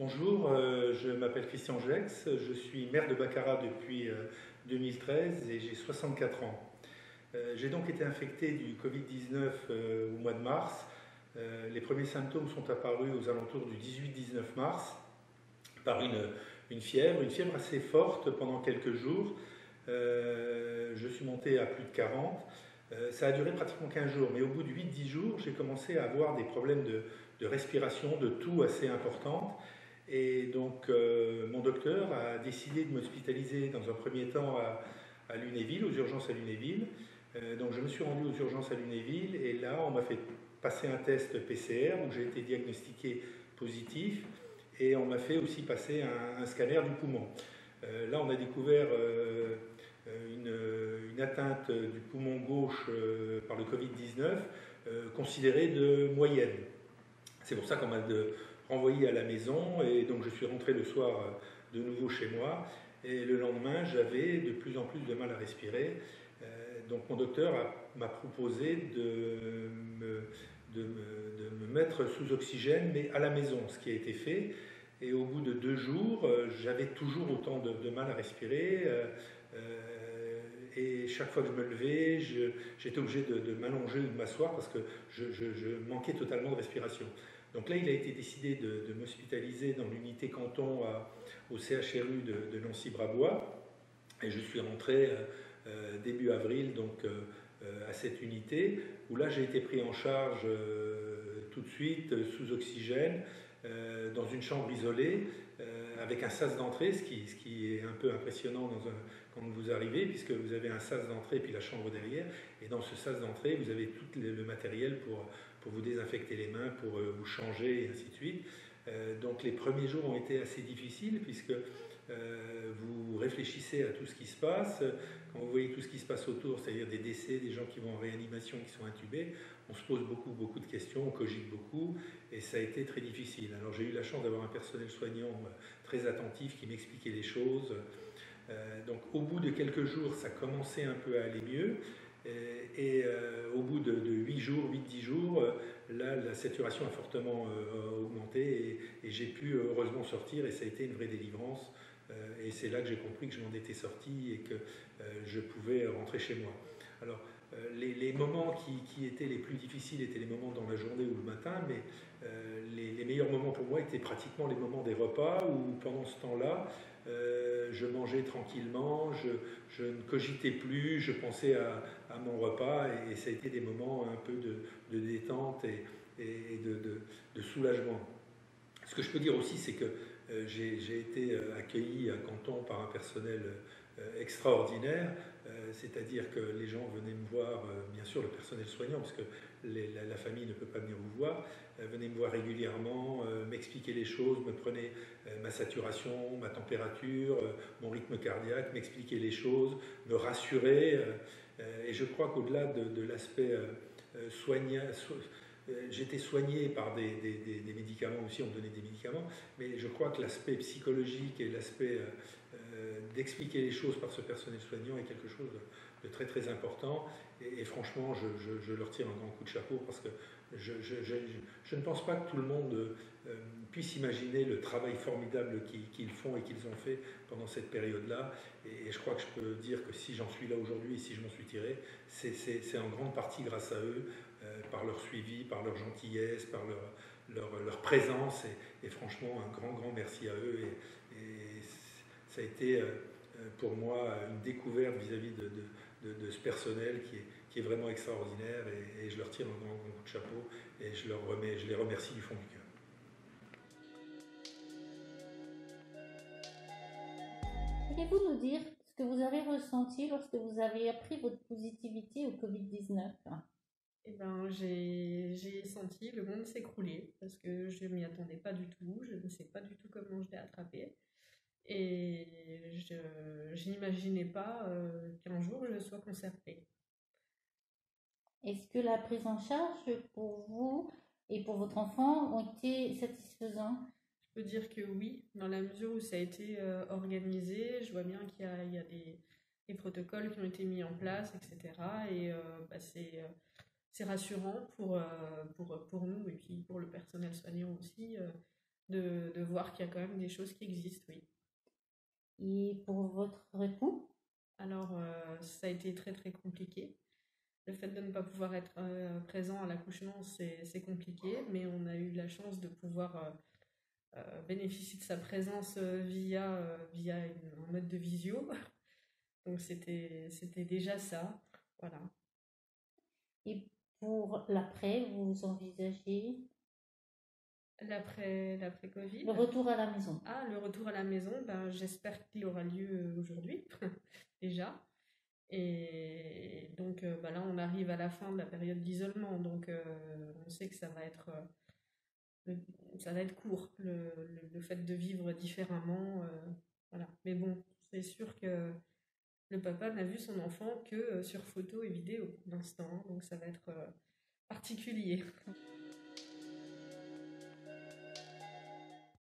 Bonjour, euh, je m'appelle Christian Gex, je suis maire de Baccarat depuis 2013 euh, et j'ai 64 ans. Euh, j'ai donc été infecté du Covid-19 au mois de mars. Les premiers symptômes sont apparus aux alentours du 18-19 mars par une, fièvre, une fièvre assez forte pendant quelques jours. Je suis monté à plus de 40. Ça a duré pratiquement 15 jours, mais au bout de 8-10 jours, j'ai commencé à avoir des problèmes de, de respiration, de toux assez importantes. Et donc, euh, mon docteur a décidé de m'hospitaliser dans un premier temps à, Lunéville, aux urgences à Lunéville. Euh, donc, je me suis rendu aux urgences à Lunéville et là, on m'a fait passer un test PCR où j'ai été diagnostiqué positif et on m'a fait aussi passer un, scanner du poumon. Euh, là, on a découvert une, atteinte du poumon gauche par le Covid-19 considérée de moyenne. C'est pour ça qu'on m'a renvoyé à la maison et donc je suis rentré le soir euh, de nouveau chez moi et le lendemain j'avais de plus en plus de mal à respirer. Euh, donc mon docteur m'a proposé de me, de, me, mettre sous oxygène mais à la maison, ce qui a été fait. Et au bout de deux jours, euh, j'avais toujours autant de, mal à respirer. et chaque fois que je me levais, j'étais obligé de, m'allonger ou de m'asseoir parce que je, je, manquais totalement de respiration. Donc là, il a été décidé de, m'hospitaliser dans l'unité canton au CHRU de, Nancy-Brabois. Et je suis rentré euh, euh, début avril donc, euh, à cette unité, où là j'ai été pris en charge tout de suite sous oxygène, dans une chambre isolée, avec un sas d'entrée, ce qui, est un peu impressionnant quand vous arrivez, puisque vous avez un sas d'entrée puis la chambre derrière, et dans ce sas d'entrée, vous avez tout le matériel pour pour vous désinfecter les mains, pour euh, vous changer, et ainsi de suite. Euh, donc les premiers jours ont été assez difficiles puisque euh, vous réfléchissez à tout ce qui se passe. Quand vous voyez tout ce qui se passe autour, c'est-à-dire des décès, des gens qui vont en réanimation, qui sont intubés, on se pose beaucoup, beaucoup de questions, on cogite beaucoup, et ça a été très difficile. Alors j'ai eu la chance d'avoir un personnel soignant très attentif qui m'expliquait les choses. donc au bout de quelques jours, ça commençait un peu à aller mieux. Et, euh, au bout de, 8 jours, 8-10 jours, euh, là, la saturation a fortement euh, augmenté et, j'ai pu heureusement sortir et ça a été une vraie délivrance. Et c'est là que j'ai compris que je m'en étais sorti et que je pouvais rentrer chez moi. Alors, les, moments qui, étaient les plus difficiles étaient les moments dans la journée ou le matin, mais les, meilleurs moments pour moi étaient pratiquement les moments des repas où pendant ce temps-là, euh, je mangeais tranquillement, je, ne cogitais plus, je pensais à, mon repas et, ça a été des moments un peu de, détente et, de, soulagement. Ce que je peux dire aussi, c'est que euh, j'ai été euh, accueilli à Canton par un personnel extraordinaire, c'est-à-dire que les gens venaient me voir, bien sûr le personnel soignant, parce que la, famille ne peut pas venir vous voir, euh, venez me voir régulièrement, euh, m'expliquer les choses, me prenez euh, ma saturation, ma température, mon rythme cardiaque, m'expliquer les choses, me rassurer. et je crois qu'au-delà de, l'aspect soignant, j'étais soigné par des, médicaments aussi, on donnait des médicaments, mais je crois que l'aspect psychologique et l'aspect d'expliquer les choses par ce personnel soignant est quelque chose de, très très important. Et, franchement, je, leur tire un grand coup de chapeau parce que je, ne pense pas que tout le monde euh, puisse imaginer le travail formidable qu'ils font et qu'ils ont fait pendant cette période-là. Et, je crois que je peux dire que si j'en suis là aujourd'hui et si je m'en suis tiré, c'est en grande partie grâce à eux, euh, par leur suivi, par leur gentillesse, par leur, présence. Et, franchement, un grand, grand merci à eux. Et, ça a été euh, pour moi une découverte vis-à-vis de, de, ce personnel qui est, qui est, vraiment extraordinaire et, je leur tire un grand, coup de chapeau et je, leur remets, je les remercie du fond du cœur. Pourriez-vous nous dire ce que vous avez ressenti lorsque vous avez appris votre positivité au Covid-19 eh ben, j'ai senti le monde s'écrouler parce que je ne m'y attendais pas du tout, je ne sais pas du tout comment je l'ai attrapé. Et je, n'imaginais pas euh, qu'un jour je sois concernée. Est-ce que la prise en charge pour vous et pour votre enfant ont été satisfaisants Je peux dire que oui, dans la mesure où ça a été euh, organisé, je vois bien qu'il y a, des, protocoles qui ont été mis en place, etc. Et euh, bah, c'est rassurant pour, pour, pour nous et puis pour le personnel soignant aussi de, de voir qu'il y a quand même des choses qui existent, oui. Et pour votre époux Alors, euh, ça a été très très compliqué. Le fait de ne pas pouvoir être euh, présent à l'accouchement, c'est compliqué, mais on a eu la chance de pouvoir euh, bénéficier de sa présence via, via un mode de visio. Donc, c'était déjà ça. Voilà. Et pour l'après, vous envisagez l'après-Covid Le retour à la maison. Ah, le retour à la maison, ben, j'espère qu'il aura lieu euh, aujourd'hui, déjà. Et donc euh, ben là, on arrive à la fin de la période d'isolement, donc euh, on sait que ça va être, ça va être court, le, le, fait de vivre différemment. voilà. Mais bon, c'est sûr que le papa n'a vu son enfant que sur photo et vidéo pour l'instant, donc ça va être particulier.